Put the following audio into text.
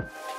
you